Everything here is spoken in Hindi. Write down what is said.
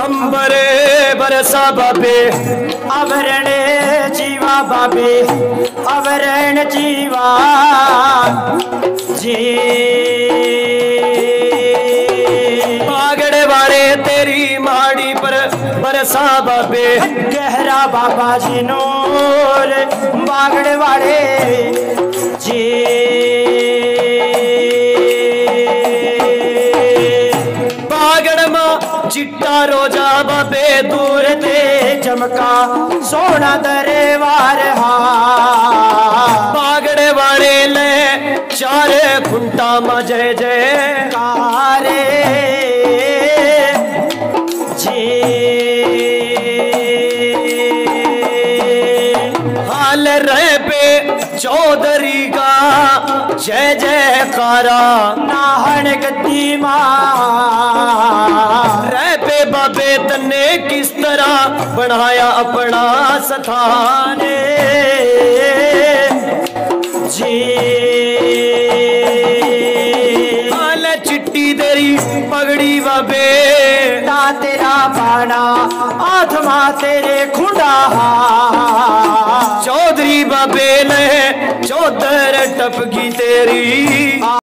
अंबरे बरसा बाबे। अवरण जीवा बाबे। अवरण जीवा जी। बागड़े वाले तेरी माड़ी पर बरसा बाबे। गहरा बाबा जी नूर। बागड़ वाले जी। चिट्टा रोजा बबे दूर ते चमका, सोना दरबार हा। बागड़े वाले ले चारे खुंटा मा जय जय कारे। जी। हाल रहे पे चौधरी का जय जयकारा, नाहन गद्दी माँ। किस तरह बनाया अपना स्थान जी। हाल चिट्टी तेरी पगड़ी बाबे। ना तेरा बाणा आत्मा तेरे खुदा चौधरी बाबे ने चौधर टपकी तेरी।